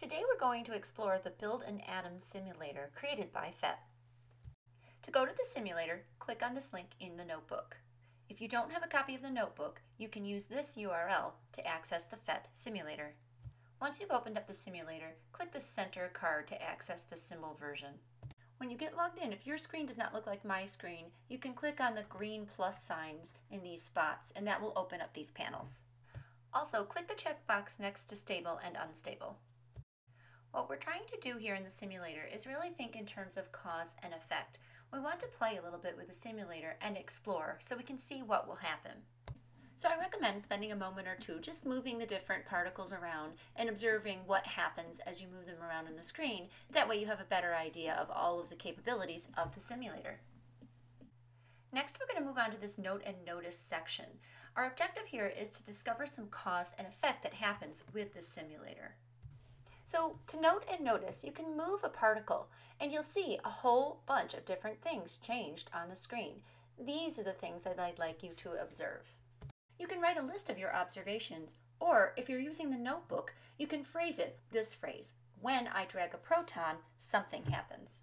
Today we're going to explore the Build an Atom simulator created by PhET. To go to the simulator, click on this link in the notebook. If you don't have a copy of the notebook, you can use this URL to access the PhET simulator. Once you've opened up the simulator, click the center card to access the symbol version. When you get logged in, if your screen does not look like my screen, you can click on the green plus signs in these spots and that will open up these panels. Also, click the checkbox next to stable and unstable. What we're trying to do here in the simulator is really think in terms of cause and effect. We want to play a little bit with the simulator and explore so we can see what will happen. So I recommend spending a moment or two just moving the different particles around and observing what happens as you move them around on the screen. That way you have a better idea of all of the capabilities of the simulator. Next, we're going to move on to this note and notice section. Our objective here is to discover some cause and effect that happens with the simulator. So to note and notice, you can move a particle and you'll see a whole bunch of different things changed on the screen. These are the things that I'd like you to observe. You can write a list of your observations, or if you're using the notebook, you can phrase it this phrase, when I drag a proton, something happens.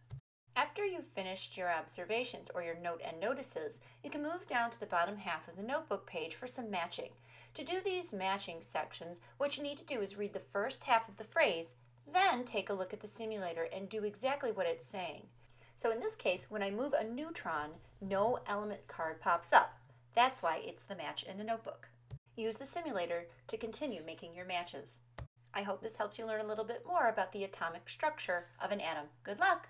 After you've finished your observations or your note and notices, you can move down to the bottom half of the notebook page for some matching. To do these matching sections, what you need to do is read the first half of the phrase, then take a look at the simulator and do exactly what it's saying. So in this case, when I move a neutron, no element card pops up. That's why it's the match in the notebook. Use the simulator to continue making your matches. I hope this helps you learn a little bit more about the atomic structure of an atom. Good luck!